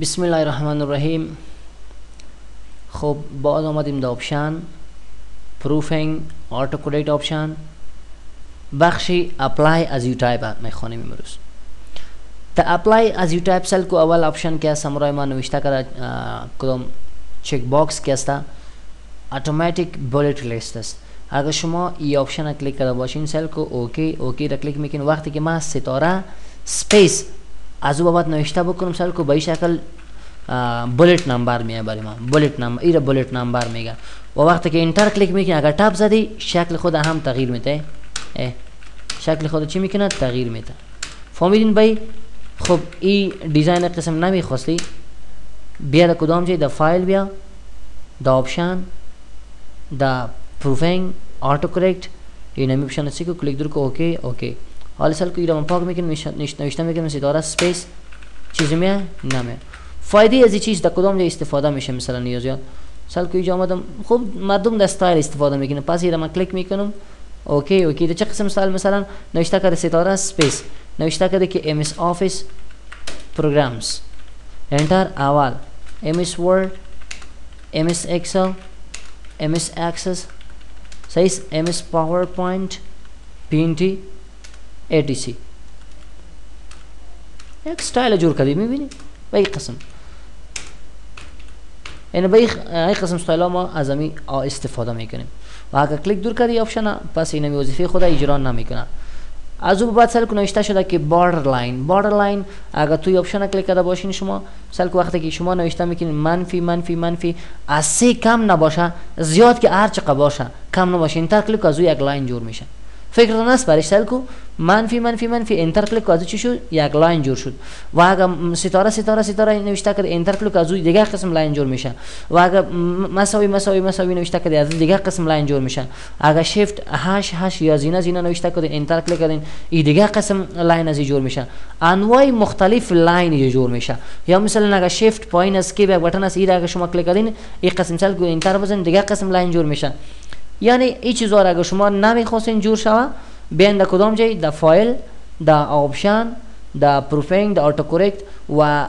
بسم الله الرحمن الرحیم خب باز آمدیم در آپشن پروفینگ آرتوکولیت آپشن بخشی اپلای از یو تایپ میخوانیم امروز تا اپلای از یو تایپ سل کو اول آپشن که است همراه ما نوشته کرده کدام چک باکس که است اتوماتیک بولت لیست است اگر شما ای آپشن کلیک کرده باشین سل کو اوکی اوکی را کلیک میکنین وقتی که ما ستاره سپیس از او باید نوشته بکنم سر که به این شکل بولت نمبر میاد برای ما بولت نمبر ایره بولت نمبر میگن و وقتی که اینتر کلیک میکنی اگر تاب زدی شکل خود هم تغییر میده شکل خود چی میکنه تغییر میده فهمیدین بای خب این دیزاین قسم نمیخواستی بیا د کدام ځای د فایل بیا د آپشن د پروفینګ آټو کریکټ یو نیم آپشن چې کو کلیک درکو اوکے اوکے سال پاک نشت نشت kuyruğumun pakmekin nişnamekin idora space چیزی نمیه فایده از چیز در کدام جای استفاده میشه مثلا نیازیات سال کوی جامد خوب مردم در استایل استفاده میکنه پس اینو من کلیک میکنم اوکی اوکی ده چه قسم سال مثلا نوشته کرده ستاره سپیس نوشته کرده که ام اس آفیس پروگرامز انتر اول ام اس ورد ام اس اکسل ام اس اکسس سایز ام اس پاورپوینت پی ATC یک ستایل جور کردی میبینی به این قسم یعنی به این قسم ستایل ما از امی استفاده میکنیم و اگر کلیک دور کردی آپشن پس این وظیفه خود اجرا نمیکنه از او بعد سلک نوشته شده که border لاین border لاین اگر توی آپشن کلیک کرده باشین شما سلک وقتی که شما نوشته میکنین منفی منفی منفی از سه کم نباشه زیاد که هر چقدر باشه کم نباشه این تر کلیک از او یک لاین جور میشه فکر نه سپارشتل کو منفی منفی منفی انتر کلیک از چی شد یک لاین جور شد و اگر ستاره ستاره ستاره نوشته کرد انتر کلیک از دیگه قسم لاین جور میشه و اگر مساوی مساوی مساوی نوشته کرد از دیگه قسم لاین جور میشه اگر شیفت هش هش یا زینا زینا نوشته کرد انتر کلیک کردین ای دیگه قسم لاین ازی جور میشه انواع مختلف لاین جور میشه یا مثلا اگر شیفت پایین از کی به بٹن اگر شما کلیک کردین این قسم سل کو انتر بزن دیگه قسم لاین جور میشه یعنی این چیزا را اگر شما نمیخواستین جور شوه بیاین در کدام جای در فایل در آپشن در پروفینگ در آتو کورکت و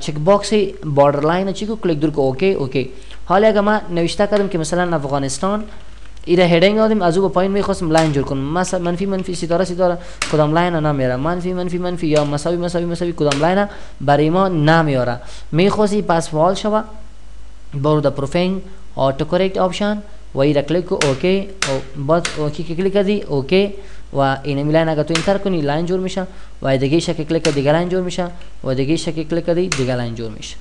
چک باکس باردر لاین چی کو کلیک دور کو اوکی اوکی حالا اگر من نوشته کردم که مثلا افغانستان ایره هیدنگ دادیم از او به پایین میخواستم لاین جور کنم مثلا منفی منفی ستاره ستاره کدام لاین نمیاره منفی منفی منفی یا مساوی مساوی مساوی کدام لاین برای ما نمیاره میخواستی پس فعال شوه برو در پروفینگ آتو کورکت آپشن واذا كليك اوكي او باز اوكي كليك دي اوكي و این میلان اگه تو انتر کنی لاین جور میشه و دیگه شکل کلیک دیگه لاین جور میشه و دیگه شکل کلیک دی دیگه لاین جور میشه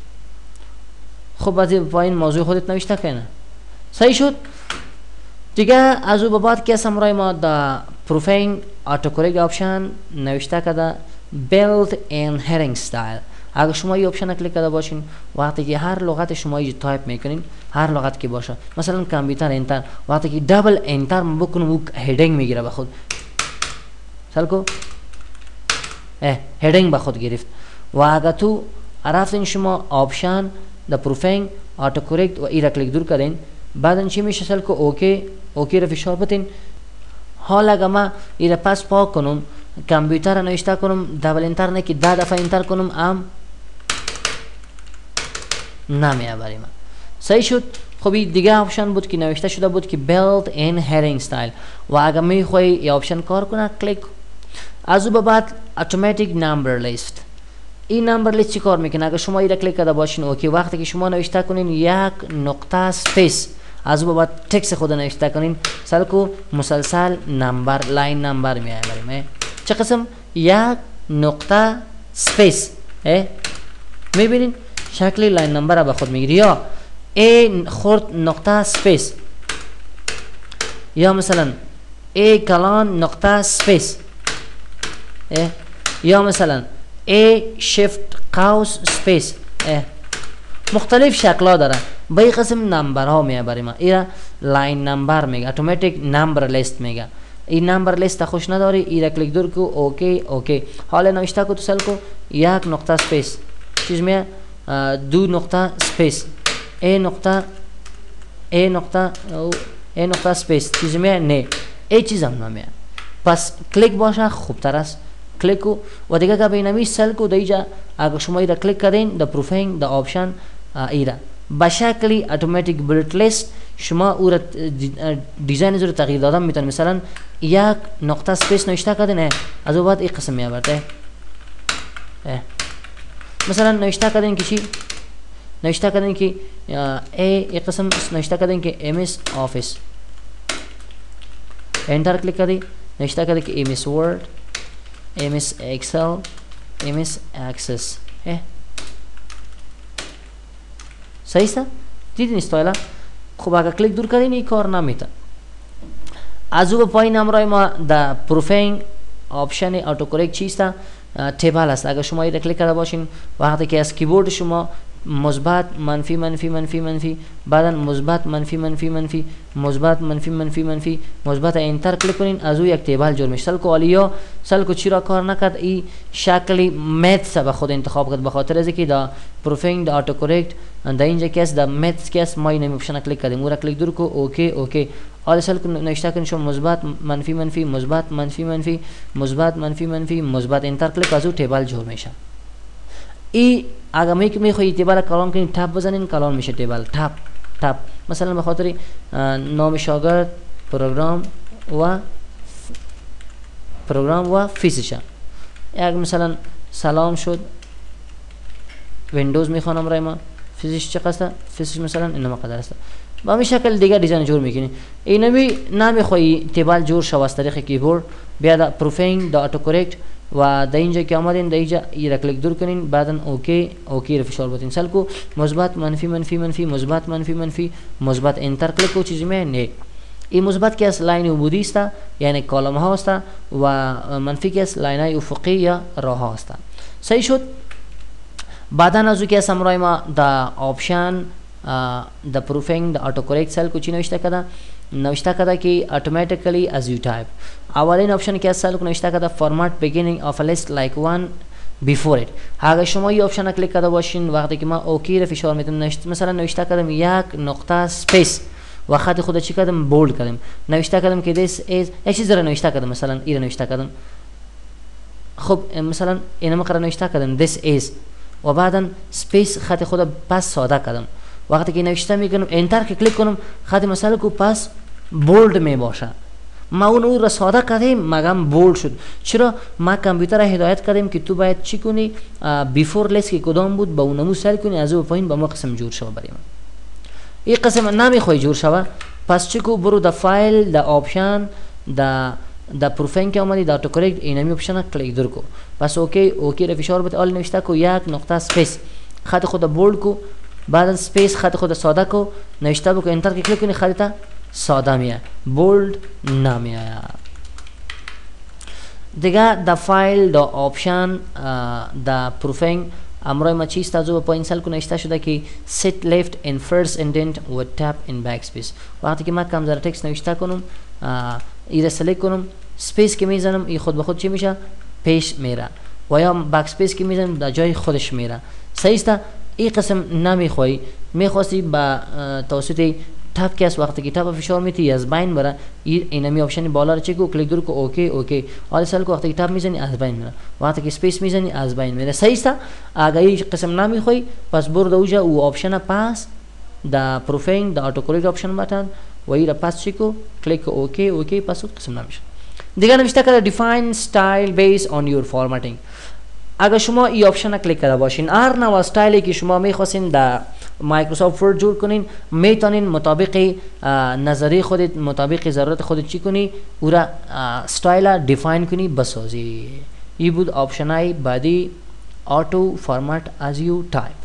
خب بعضی پایین موضوع خودت نوشته کنه صحیح شد دیگه از او به بعد که سمرای ما دا پروفینگ آتوکوریگ آپشن نوشته کده built in herring style اگر شما این آپشن کلیک کرده باشین وقتی که هر لغت شما اینجا تایپ میکنین هر لغت که باشه مثلا کامپیوتر انتر وقتی که دبل انتر بکنم او هیدنگ میگیره به خود سلکو هیدنگ به خود گرفت و اگر تو رفتین شما آپشن د پروفینگ آتو کریکت و این را کلیک دور کردین بعد چی میشه سلکو اوکی اوکی را فشار بتین حال اگر ما این پس پاک کنم کامپیوتر نوشته کنم دبل انتر نه که ده دفعه انتر کنم ام نمیآوریم صحیح شد خب دیگه آپشن بود که نوشته شده بود که بلد این هرینگ style و اگر میخوای این آپشن کار کنه کلیک از او به بعد اتوماتیک نمبر لیست این نمبر لیست چی کار میکنه اگر شما ایره کلیک کرده باشین اوکی وقتی که شما نوشته کنین یک نقطه سپیس از او بعد تکس خود نوشته کنین سلکو مسلسل نمبر لاین نمبر بریم چه قسم یک نقطه سپیس میبینین شکل لاین نمبر را به خود میگیری یا A خورد نقطه سپیس یا مثلا A کلان نقطه سپیس یا مثلا A شفت قوس سپیس مختلف شکل داره به این قسم نمبر ها ما این لاین نمبر میگه اتوماتیک نمبر لیست میگه این نمبر لیست خوش نداری این کلیک دور کو اوکی اوکی حالا نوشته کو تو سل کو یک نقطه سپیس چیز میه دو نقطه سبيس A نقطه A نقطه او A نقطه سپیس چیزی میاد نه A چیزم نمیاد پس کلیک باشه خوبتر است کلیک و دیگه که بینمی سل کو دیجا اگر شما ایره کلیک کردین د پروفینگ د آپشن ایره به شکلی اتوماتیک بلت لیست شما او را دیزاین رو تغییر دادن میتونید مثلا یک نقطه سپیس نوشته کردین از او بعد این قسم میآورده مثلا نوشته کردن که چی نوشته کردن که ای قسم نوشته کردن که ام اس آفیس enter click करी next करी कि M S Word M S Excel M S Access ए सही था दीदी निस्तोला खुब आगे क्लिक दूर करें नहीं और नाम था आजू पाई नाम रहा the proofing option auto correct चीज था تیبل است اگر شما این کلیک کرده باشین وقتی که از کیبورد شما مثبت منفی منفی منفی منفی بعدا مثبت منفی منفی منفی مثبت منفی منفی منفی مثبت انتر کلیک کنین از او یک تیبل جور میشه سلکو الیا سلکو چی را کار نکرد این شکلی میت به خود انتخاب کرد به خاطر از اینکه دا پروفینگ دا اتو در اینجا کیس در میتس کیس ما این اپشن کلیک کردیم اون را کلیک دور کو اوکی اوکی آل سل نوشته کنید شما مثبت منفی منفی مثبت منفی منفی مثبت منفی منفی مثبت انتر کلیک از تیبل جور میشه ای اگر می که میخوای تیبل کلون کنید تپ بزنین کلون میشه تیبل تپ تپ مثلا به خاطر نام شاگرد پروگرام و پروگرام و فیزش یک مثلا سلام شد ویندوز میخوانم رایما. فیزیش چه قصد فیزیش مثلا اینما قدر است با همین شکل دیگه ډیزاین جوړ میکنی اینوی نام خوی تیبال جور شو از طریق کیبورد بیا دا پروفینگ دا اتو کریکت و در اینجا که آمدین در اینجا یه کلیک دور کنین بعدا اوکی اوکی رو فشار بدین سل کو مثبت منفی منفی منفی مثبت منفی منفی مثبت انتر کلیک کو چیزی میں نه این مثبت که است لاین عبودی است یعنی کالم ها است و منفی که است لاین افقی یا راه ها است صحیح شد بعدا nazukia samroima the option uh, the proofing the autocorrect cell कुछ नविष्टा कदा नविष्टा कदा कि automatically as you type اولین option क्या cell को नविष्टा कदा format beginning of a list like one before it اگر شما یه آپشن کلیک کرده باشین وقتی که من اوکی رو فشار میدم مثلا نوشته کردم یک نقطه سپیس و خط خود چی کردم بولد کردم نوشته کردم که this is یک چیز رو نوشته کردم مثلا این نوشته کردم خب مثلا اینم قرار نوشته کردم this is و بعدا سپیس خط خود پس ساده کردم وقتی که نوشته میکنم انتر که کلیک کنم خط مثلا کو پس بولد می باشه ما اون او را ساده کردیم مگم بولد شد چرا ما کامپیوتر را هدایت کردیم که تو باید چی کنی بیفور لیست که کدام بود به اونمو سر کنی از او پایین به ما قسم جور شوه بریم این قسم نمیخوای جور شوه پس چی کو برو د فایل د آپشن د در پروفینگ که آمدید آتو کرکت اینمی اپشن کلیک در کو پس اوکی اوکی رو فشار بده آل نوشته کو یک نقطه سپیس خط خود بولد کو بعد سپیس خط خود ساده کو نوشته بکو انتر که کلیک کنی خط ساده میه بولد نمیه دیگه د فایل د آپشن د پروفینگ امرای ما چیست از او پایین سل کنه اشته شده که sit left in first indent و tap in backspace وقتی که من کم ذره تکس نوشته کنم ایره سلیک کنم سپیس که میزنم این خود به خود چی میشه پیش میره و یا بک سپیس که میزنم در جای خودش میره صحیح این قسم نمیخوای میخواستی با توسط تپ که از وقتی که تپ فشار میتی از بین بره این می آپشن بالا رو چک کو کلیک دور کو اوکی اوکی حالا سال کو وقتی که تپ میزنی از بین میره وقتی که سپیس میزنی از بین میره صحیح است اگر این قسم نمیخوای پس برو دوجا او آپشن پاس دا پروفینگ دا اتو کلیک آپشن بتن و این پاس چک کو کلیک اوکی اوکی پس قسم نمیشه دیگه نوشته کرده define style based on your formatting اگر شما این آپشن کلیک کرده باشین هر نوع استایلی که شما میخواستین در مایکروسافت ورد جور کنین میتونین مطابق نظری خودت مطابق ضرورت خودت چی کنی او را استایل دیفاین کنی بسازی ای بود آپشن های بعدی آتو فارمت از یو تایپ